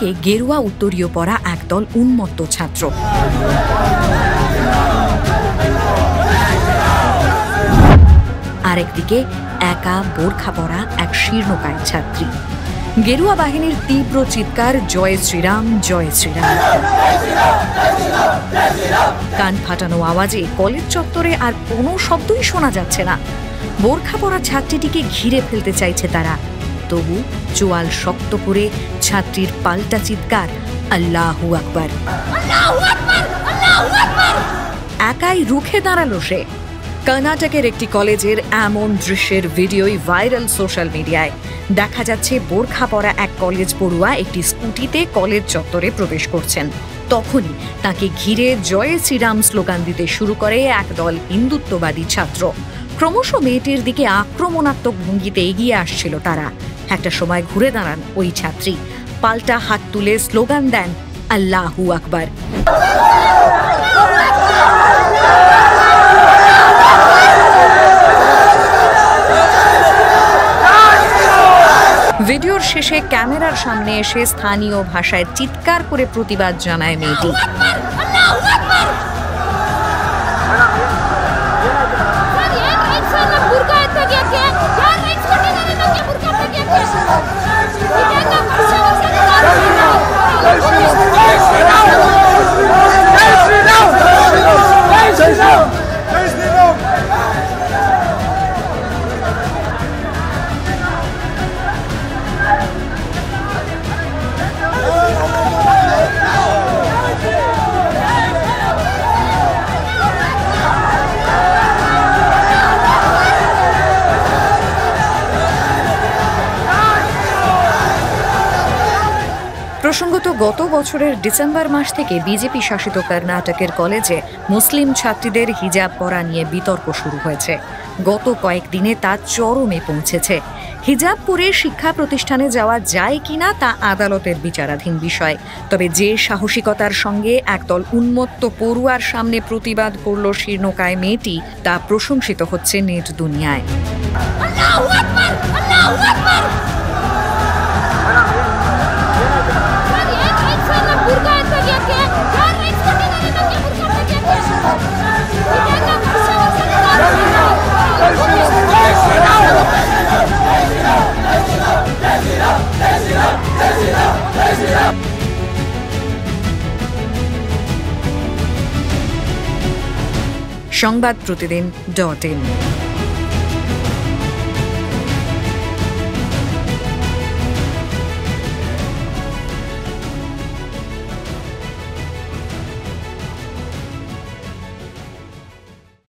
একদিকে গেরুয়া উত্তরীয় পরা একদল উন্মত্ত ছাত্র। আরেকদিকে একা বোরখা পরা এক শীর্ণকায় ছাত্রী। গেরুয়া বাহিনীর তীব্র চিৎকার, জয় শ্রীরাম জয় শ্রীরাম। কান ফাটানো আওয়াজে কলেজ চত্বরে আর কোনো শব্দই শোনা যাচ্ছে না। বোরখা পরা ছাত্রীটিকে ঘিরে ফেলতে চাইছে তারা। তবু চোয়াল শক্ত করে ছাত্রীর পাল্টা চিৎকার আল্লাহু আকবার। একাই রুখে দাঁড়াল সে। কর্ণাটকের একটি কলেজের এমন দৃশ্যের ভিডিওই ভাইরাল সোশ্যাল মিডিয়ায়। দেখা যাচ্ছে বোরখা পরা এক কলেজ পড়ুয়া একটি স্কুটিতে কলেজ চত্বরে প্রবেশ করছেন। তখনই তাকে ঘিরে জয় শ্রীরাম স্লোগান দিতে শুরু করে একদল হিন্দুত্ববাদী ছাত্র। ক্রমশ মেয়েটির দিকে আক্রমণাত্মক ভঙ্গিতে এগিয়ে আসছিল তারা। একটা সময় ঘুরে দাঁড়ান ওই ছাত্রী। পাল্টা হাত তুলে স্লোগান দেন, আল্লাহু আকবার। ভিডিওর শেষে ক্যামেরার সামনে এসে স্থানীয় ভাষায় চিৎকার করে প্রতিবাদ জানায় মেয়েটি। প্রসঙ্গত, গত বছরের ডিসেম্বর মাস থেকে বিজেপি শাসিত কর্ণাটকের কলেজে মুসলিম ছাত্রীদের হিজাব পরা নিয়ে বিতর্ক শুরু হয়েছে। গত কয়েকদিনে তা চরমে পৌঁছেছে। হিজাব পরে শিক্ষা প্রতিষ্ঠানে যাওয়া যায় কিনা তা আদালতের বিচারাধীন বিষয়। তবে যে সাহসিকতার সঙ্গে একদল উন্মত্ত পড়ুয়ার সামনে প্রতিবাদ করল শীর্ণকায় মেয়েটি, তা প্রশংসিত হচ্ছে নেট দুনিয়ায়। সংবাদ প্রতিদিন ডট ইন।